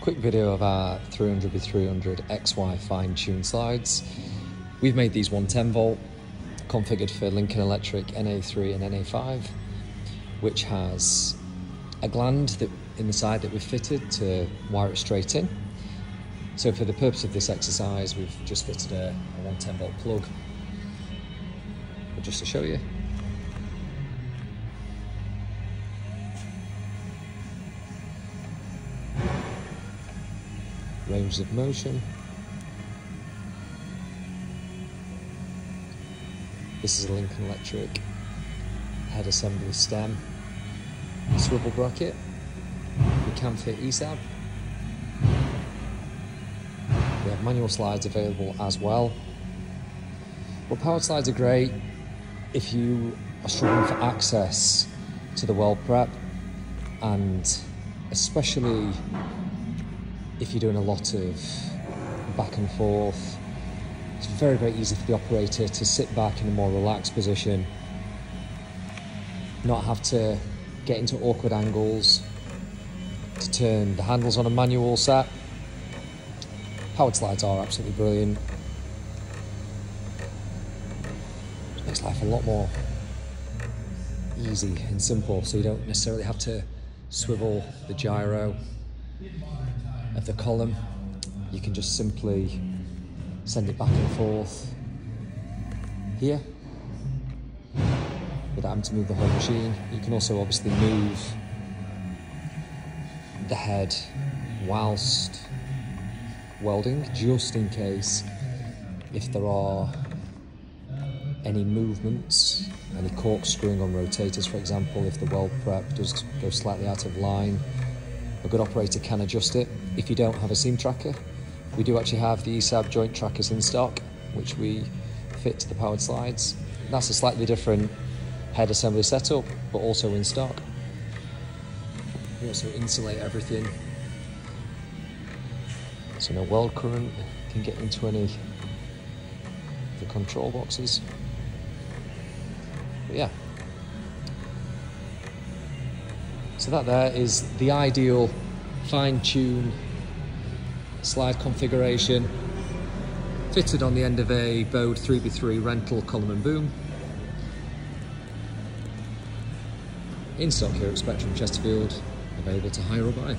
quick video of our 300 by 300 XY fine tuned slides. We've made these 110 volt, configured for Lincoln Electric NA3 and NA5, which has a gland that in the side that we've fitted to wire it straight in. So for the purpose of this exercise, we've just fitted a, a 110 volt plug. But just to show you, range of motion. This is a Lincoln Electric head assembly stem swivel bracket. We can fit ESAB. We have manual slides available as well. But powered slides are great if you are struggling for access to the weld prep and especially if you're doing a lot of back and forth, it's very, very easy for the operator to sit back in a more relaxed position, not have to get into awkward angles, to turn the handles on a manual set. Powered slides are absolutely brilliant. It makes life a lot more easy and simple, so you don't necessarily have to swivel the gyro of the column, you can just simply send it back and forth here without having to move the whole machine. You can also obviously move the head whilst welding, just in case if there are any movements, any corkscrewing on rotators, for example, if the weld prep does go slightly out of line, a good operator can adjust it. If you don't have a seam tracker, we do actually have the ESAB joint trackers in stock, which we fit to the powered slides. That's a slightly different head assembly setup, but also in stock. We also insulate everything, so no weld current can get into any of the control boxes. But yeah, So that there is the ideal fine tune slide configuration fitted on the end of a Bode 3x3 rental column and boom. In stock here at Spectrum Chesterfield, available to hire or buy.